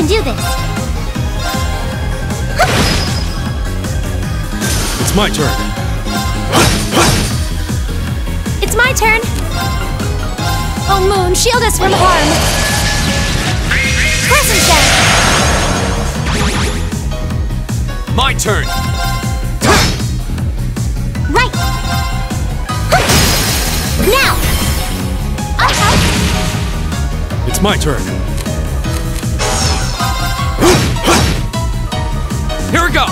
can do this. It's my turn. It's my turn. Oh, Moon, shield us from harm. Crescent Gem. My turn! Right. Now. Up, up. It's my turn. We go!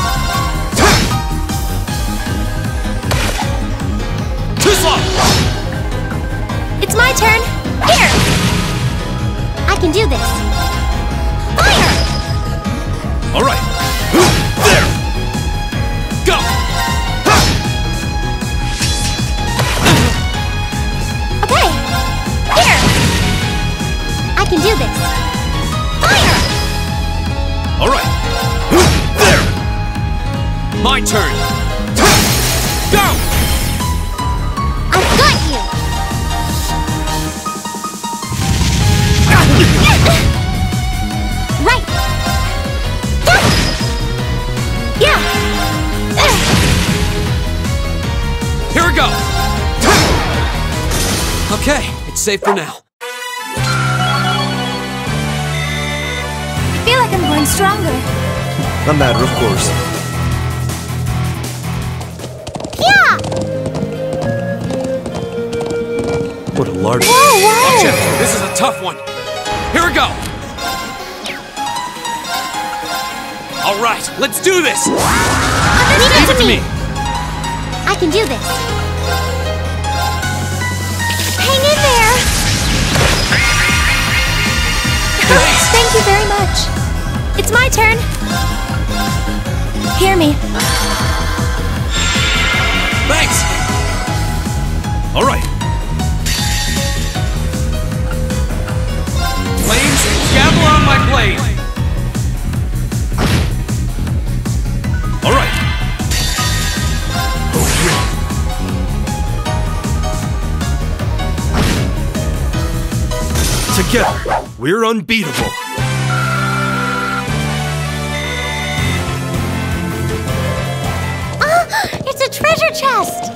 Too slow! It's my turn. Here. I can do this. Fire. All right. There! Go! Okay. Here. I can do this. Fire. All right. There! My turn! Go! I've got you. Right. Yeah. Here we go! Okay, it's safe for now. I feel like I'm growing stronger. A matter of course. What a large. Whoa, whoa. Chip, this is a tough one. Here we go! All right, let's do this! Leave it to me. I can do this. Hang in there. Thank you very much. It's my turn. Hear me. Thanks! All right. Together, we're unbeatable. Ah, it's a treasure chest.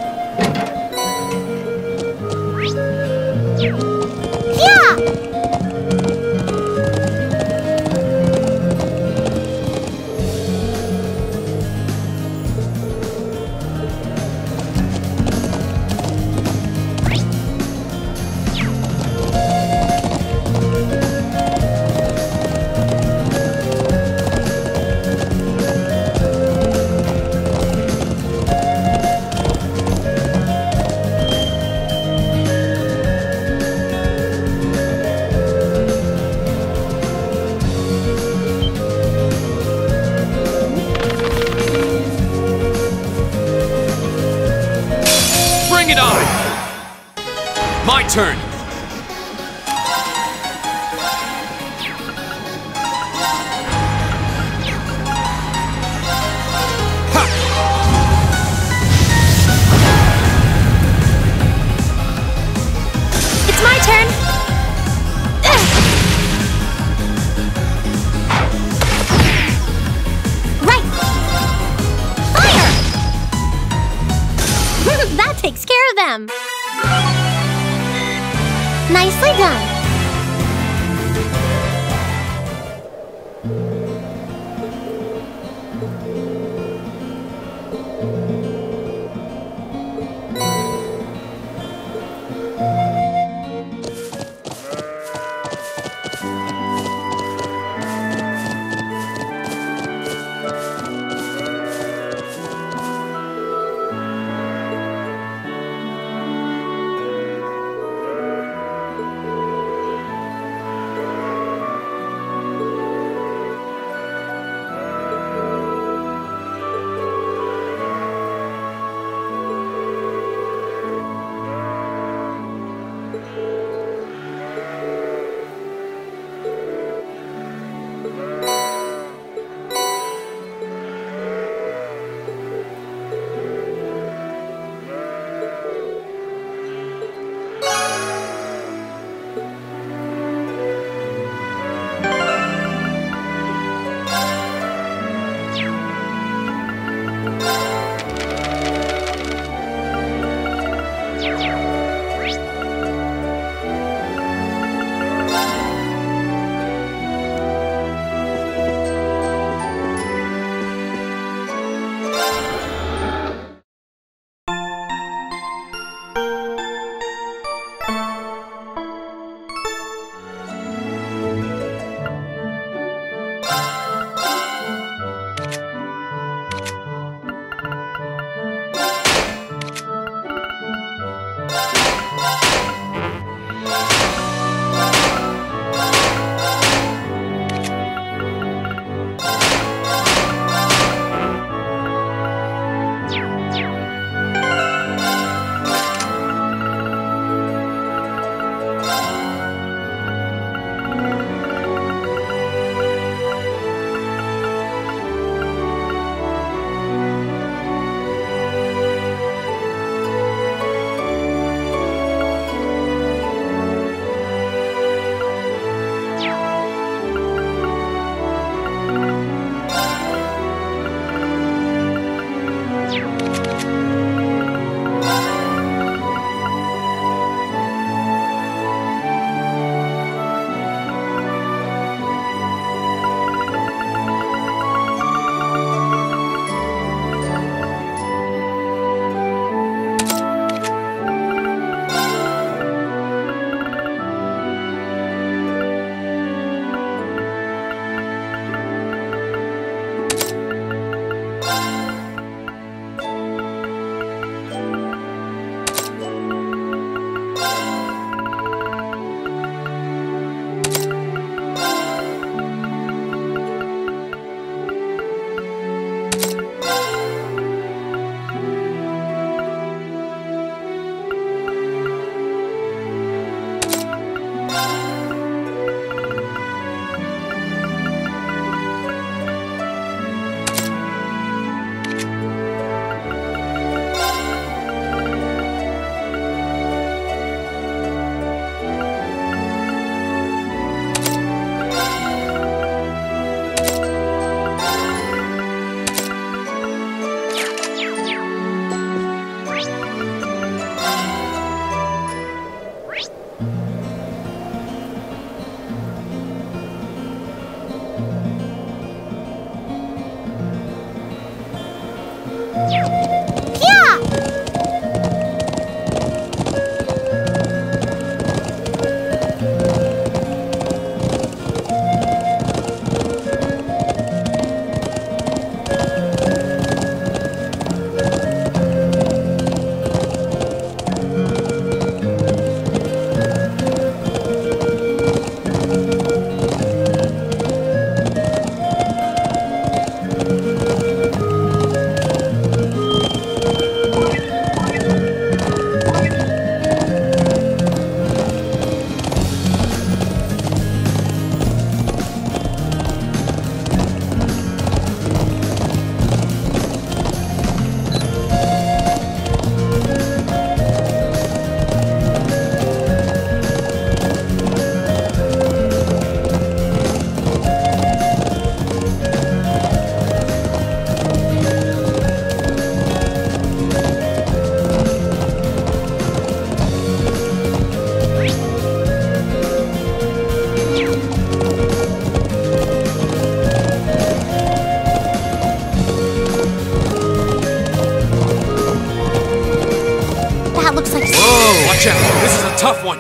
tough one.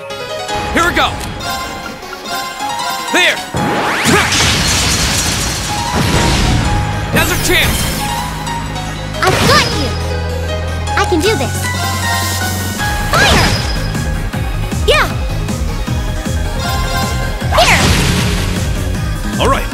Here we go. There. Now's our chance. I've got you! I can do this. Fire! Yeah! Here! All right.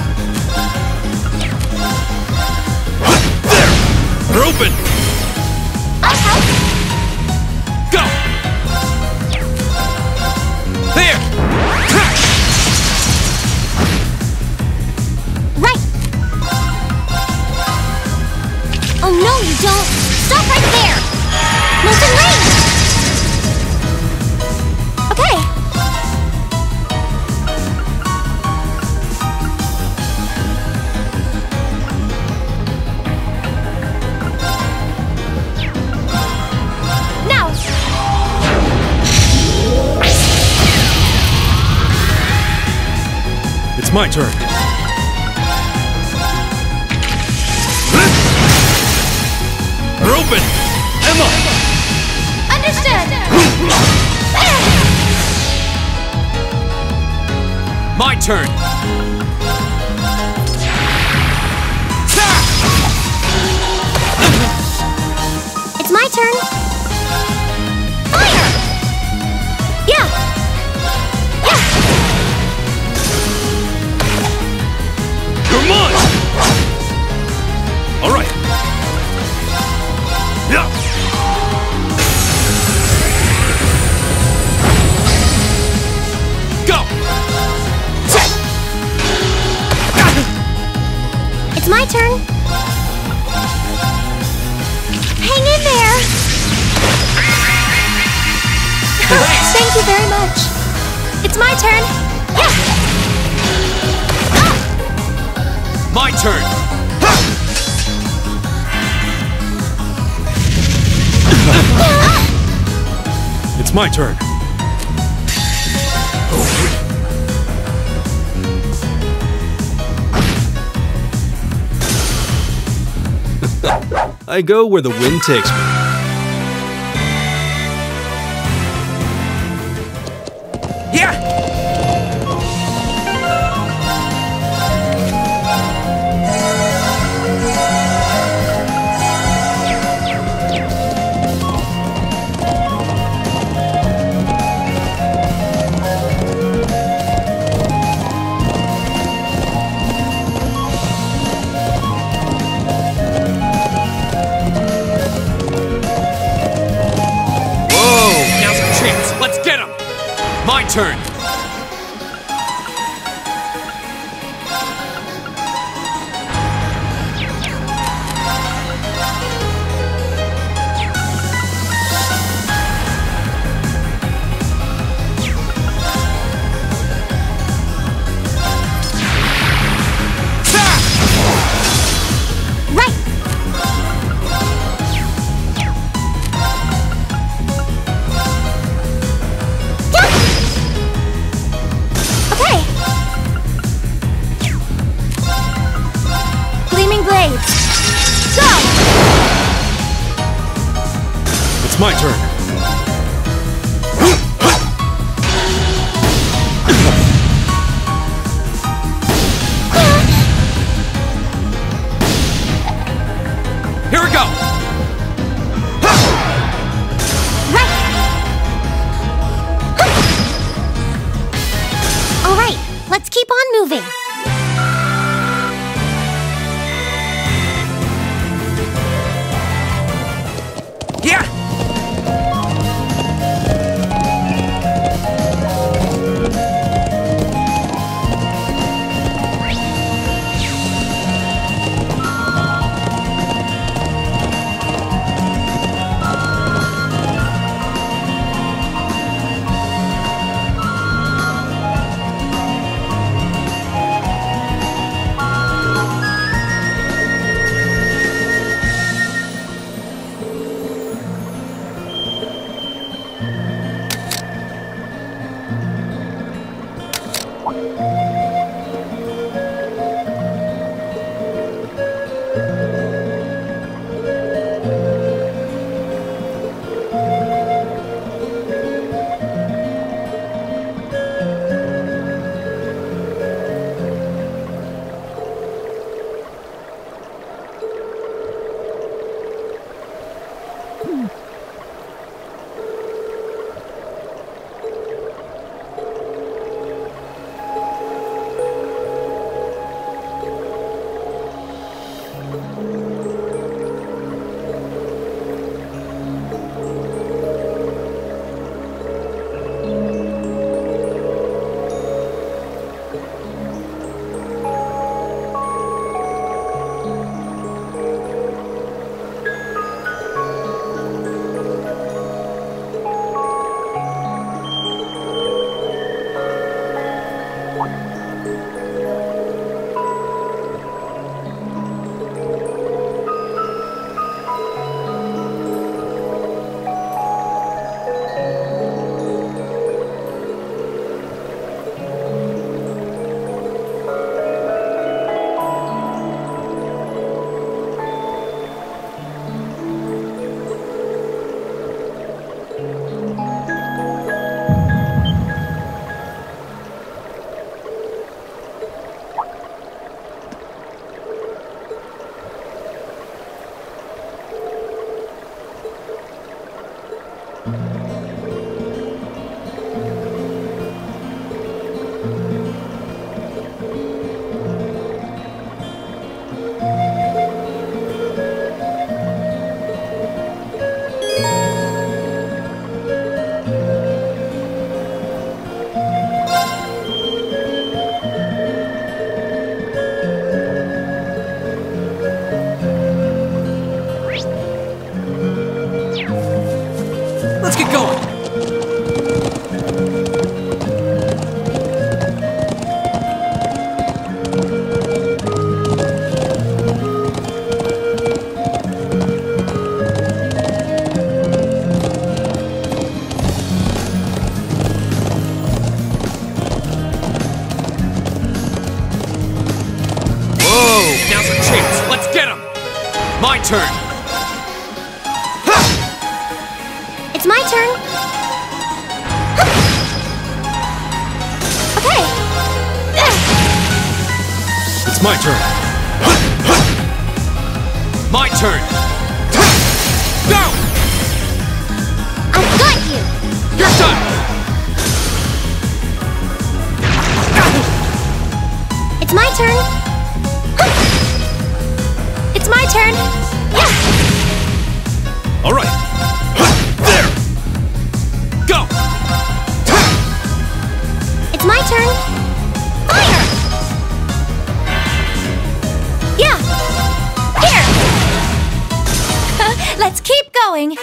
My turn. Open! Emma! Understood! My turn. Turn. Hang in there. Thank you very much. It's my turn. Yeah. Ah! My turn. It's my turn. I go where the wind takes me. My turn. It's my turn. Here we go. All right. Let's keep on moving. Going.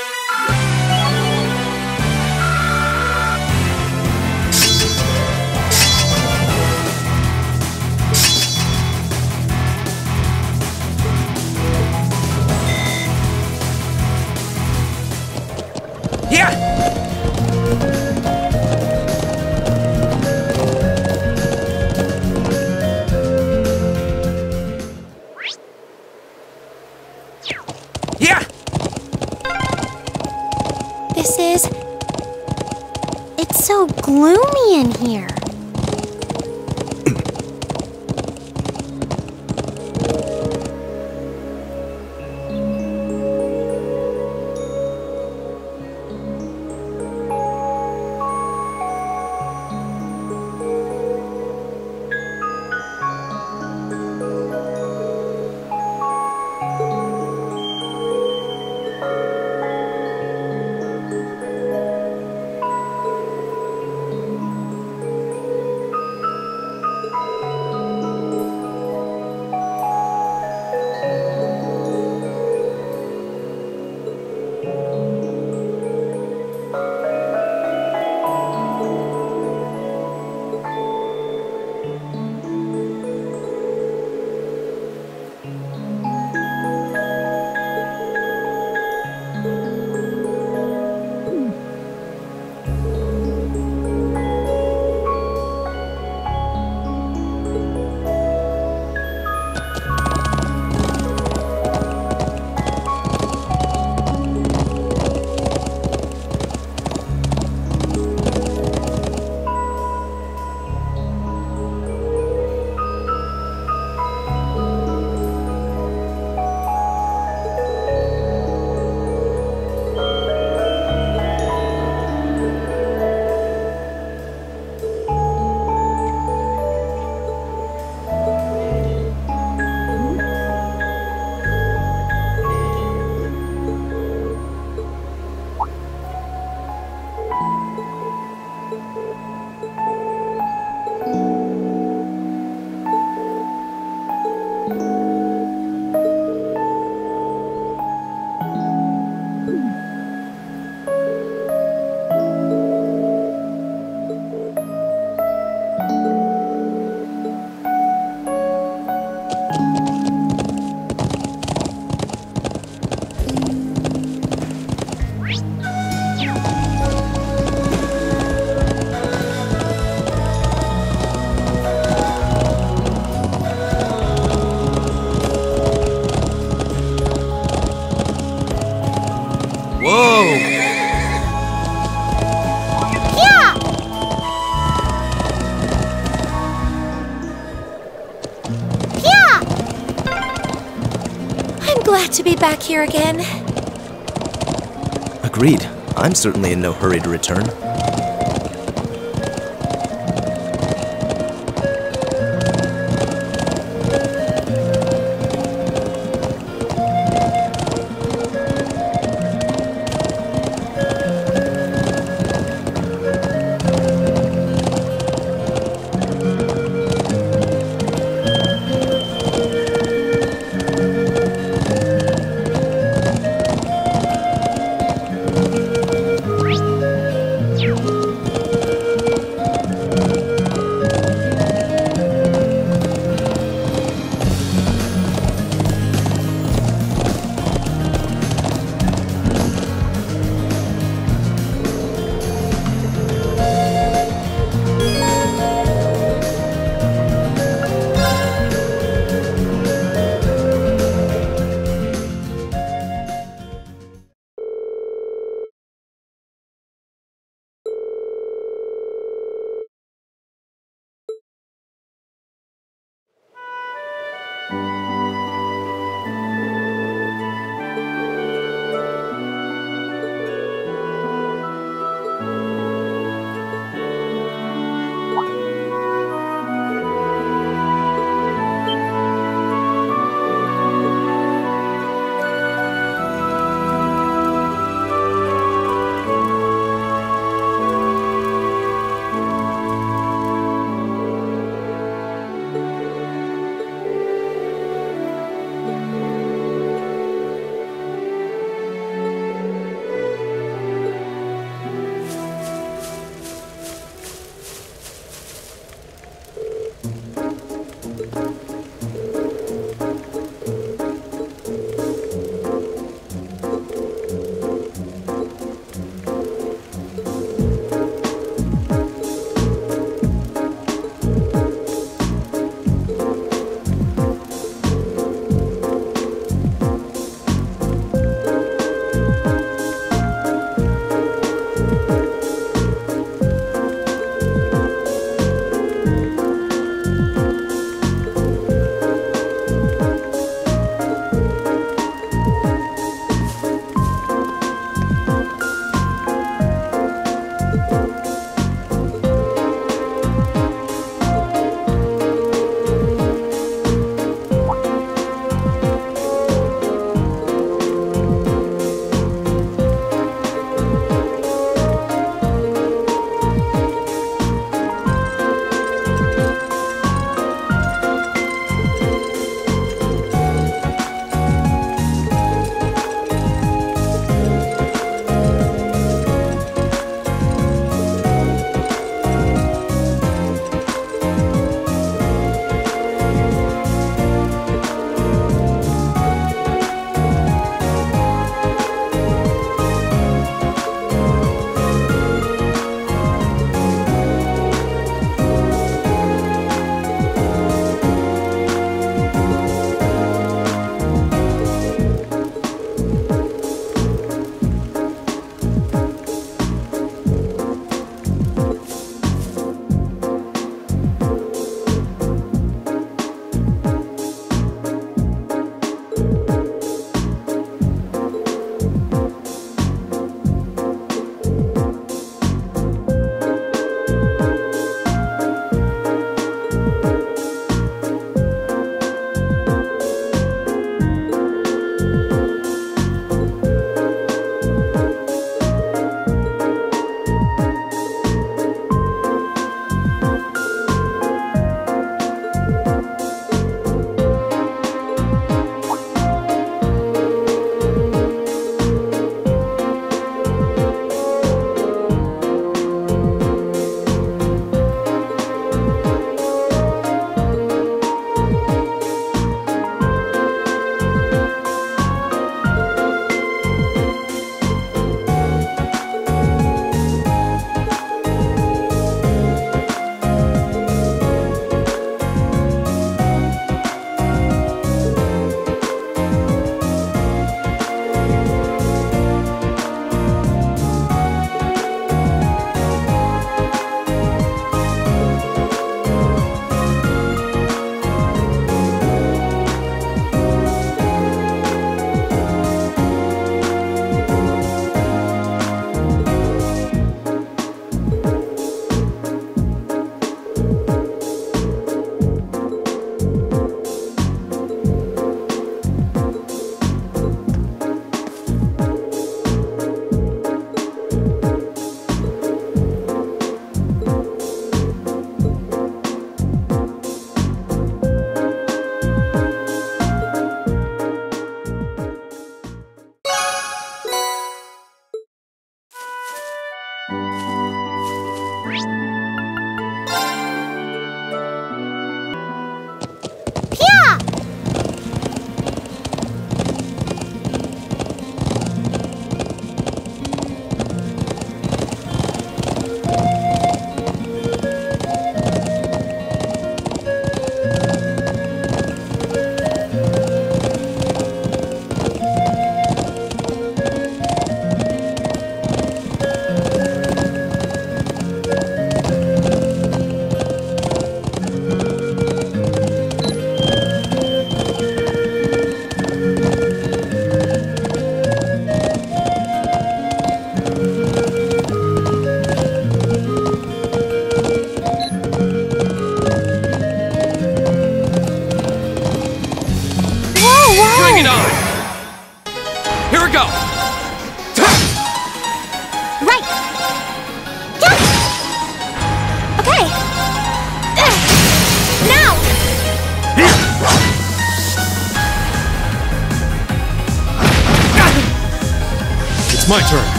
Gloomy in here. Whoa! Yeah. Yeah. I'm glad to be back here again. Agreed. I'm certainly in no hurry to return.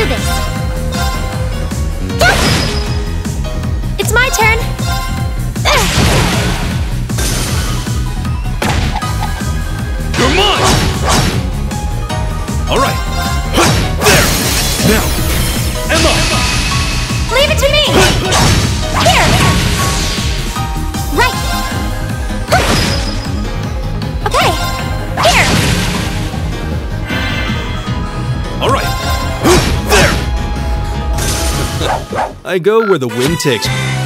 I can I go where the wind takes me.